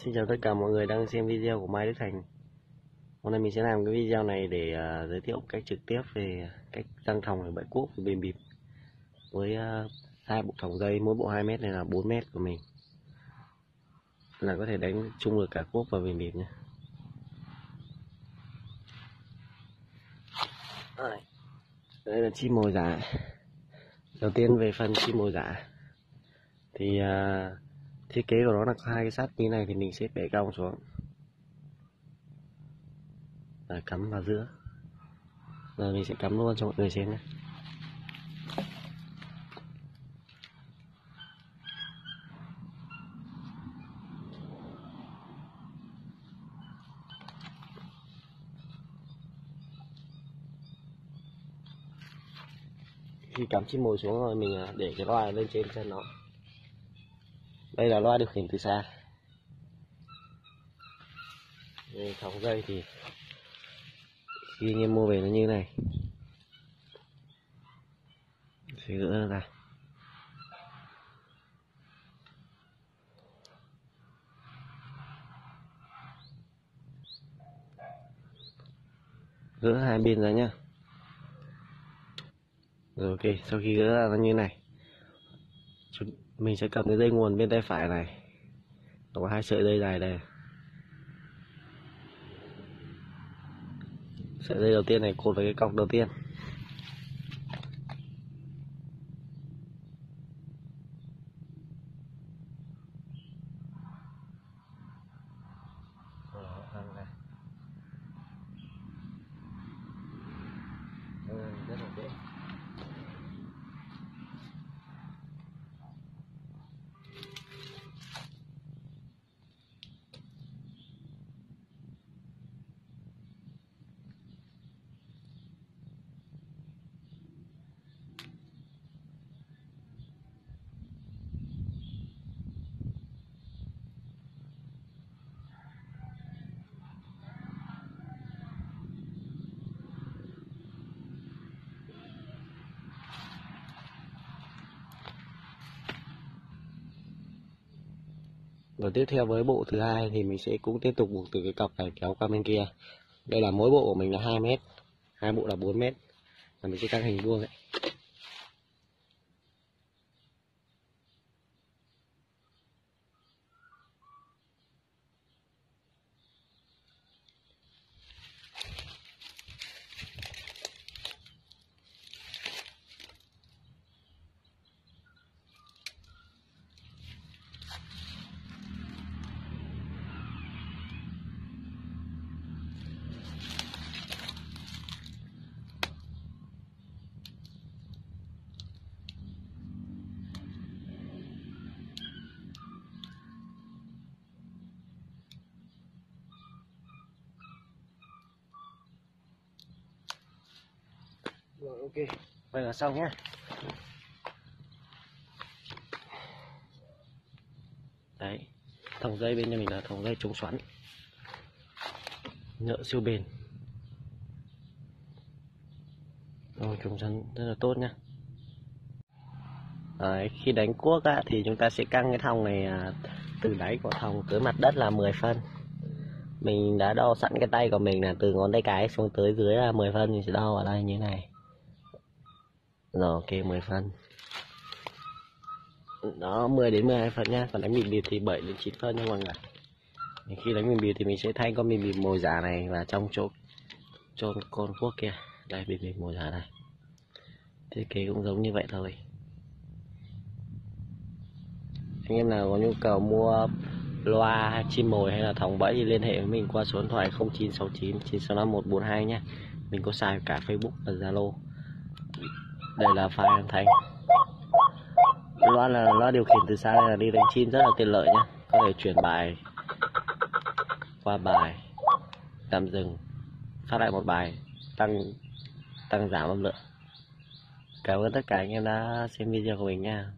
Xin chào tất cả mọi người đang xem video của Mai Đức Thành. Hôm nay mình sẽ làm cái video này để uh, giới thiệu cách trực tiếp về cách răng thòng ở bãi cuốc và bìm bịp Với uh, hai bộ thòng dây, mỗi bộ 2 mét này là 4 mét của mình. Là có thể đánh chung được cả cuốc và bìm bịp nhé. Đây. Là chim mồi giả. Đầu tiên về phần chim mồi giả. Thì uh, thiết kế của nó là hai cái sắt như này thì mình sẽ bẻ cong xuống. Và cắm vào giữa. Rồi mình sẽ cắm luôn cho mọi người xem nhé. Khi cắm chim mồi xuống rồi mình à, để cái loài lên trên chân nó đây là loa điều khiển từ xa. Đây, thòng dây thì khi anh em mua về nó như này. Sẽ gỡ ra. Gỡ hai bên ra nhá. Rồi ok sau khi gỡ ra nó như này mình sẽ cầm cái dây nguồn bên tay phải này. Nó có hai sợi dây dài đây. Sợi dây đầu tiên này cột với cái cọc đầu tiên rất là dễ và tiếp theo với bộ thứ hai thì mình sẽ cũng tiếp tục buộc từ cái cọc này kéo qua bên kia. Đây là mỗi bộ của mình là 2 mét, hai bộ là 4 mét. Và mình sẽ căng hình vuông ấy. Rồi ok, vậy là xong nhé. Đấy, thòng dây bên nhà mình là thòng dây chống xoắn. Nhựa siêu bền. Rồi chống xoắn rất là tốt nhá. Đấy, khi đánh cuốc á, thì chúng ta sẽ căng cái thòng này à, từ đáy của thòng tới mặt đất là 10 phân mình đã đo sẵn cái tay của mình là từ ngón tay cái xuống tới dưới là 10 phân thì sẽ đo ở đây như thế này rồi, ok 10 phân. Đó 10 đến 12 phân nha còn đánh mịn bịp thì 7 đến 9 phân nha mọi người. Khi đánh mịn bịp thì mình sẽ thay con mịn bịp mồi giả này vào trong chỗ cho con cuốc kia. Đây mịn bịp mồi giả này. Thiết kế cũng giống như vậy thôi. Anh em nào có nhu cầu mua loa chim mồi hay là thòng bẫy thì liên hệ với mình qua số điện thoại 0969 965 142 nhé mình có xài cả Facebook và Zalo đây là file âm thanh loa là loa điều khiển từ xa đây là đi đánh chim rất là tiện lợi nhé có thể chuyển bài qua bài, tạm dừng, phát lại một bài, tăng tăng giảm âm lượng. Cảm ơn tất cả anh em đã xem video của mình nha.